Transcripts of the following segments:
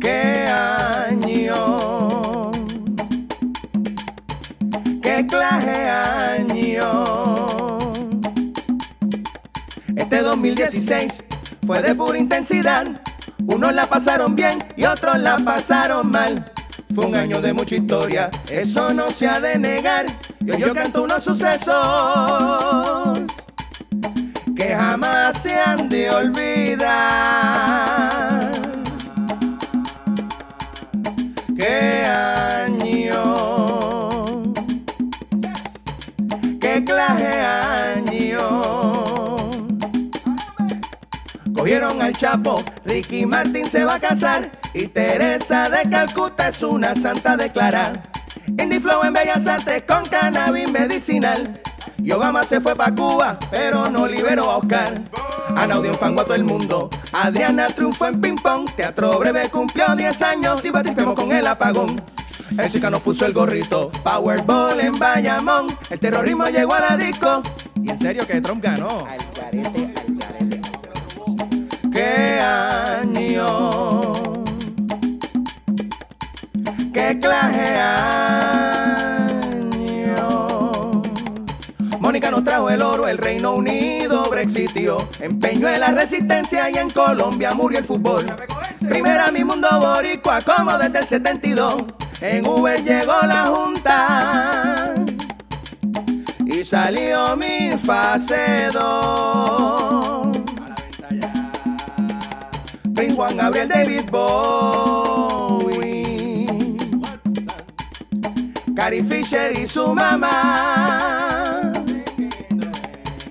¿Qué año? ¿Qué clase año? Este 2016 fue de pura intensidad. Unos la pasaron bien y otros la pasaron mal. Fue un año de mucha historia, eso no se ha de negar. Y yo canto unos sucesos que jamás se han de olvidar. ¿Qué año? ¿Qué clase año? Cogieron al Chapo, Ricky Martin se va a casar y Teresa de Calcuta es una santa declarada. Indie Flow en Bellas Artes con cannabis medicinal. Y Obama se fue pa' Cuba, pero no liberó a Oscar. Anaudi fango a todo el mundo. Adriana triunfó en ping pong. Teatro Breve cumplió 10 años y batripeamos con el apagón. El chica nos puso el gorrito. Powerball en Bayamón. El terrorismo llegó a la disco. Y en serio que Trump ganó. ¿Qué año? ¿Qué clase año? Mónica nos trajo el oro, el Reino Unido brexitió. Empeño en la resistencia y en Colombia murió el fútbol. Primera mi mundo boricua como desde el 72. En Uber llegó la junta y salió mi fase Juan Gabriel David Bowie. Carrie Fisher y su mamá.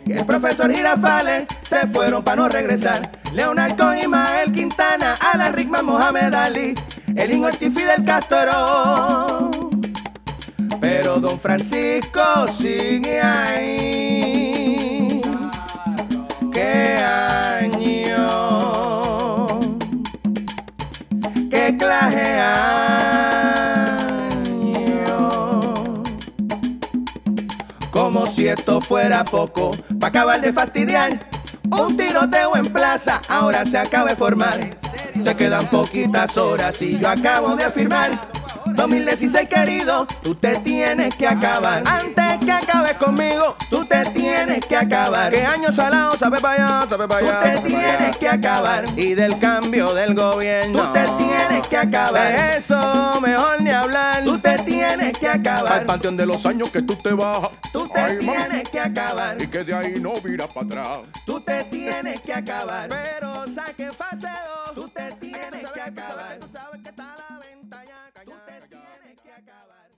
Y el profesor Girafales se fueron para no regresar. Leonard Cohen, Ismael Quintana, Alan Rickman, Mohamed Ali, Elin Ortiz, Fidel Castro. Pero Don Francisco sigue ahí. Si esto fuera poco, para acabar de fastidiar. Un tiroteo en plaza, ahora se acaba de formar. Te quedan poquitas horas y yo acabo de afirmar. 2016 querido, tú te tienes que acabar. Antes que acabes conmigo, tú te tienes que acabar. Que año salado, sabe para allá, sabe para allá. Tú te tienes que acabar. Y del cambio del gobierno, tú te tienes que acabar. De eso mejor ni hablar. Tú te tienes que acabar. Al panteón de los años que tú te bajas. Tú te Ay, tienes mami. que acabar. Y que de ahí no vira para atrás. Tú te tienes que acabar. Pero saque fase 2. Tú te tienes que acabar. Tú sabes que está la venta ya. Tú te tienes que acabar.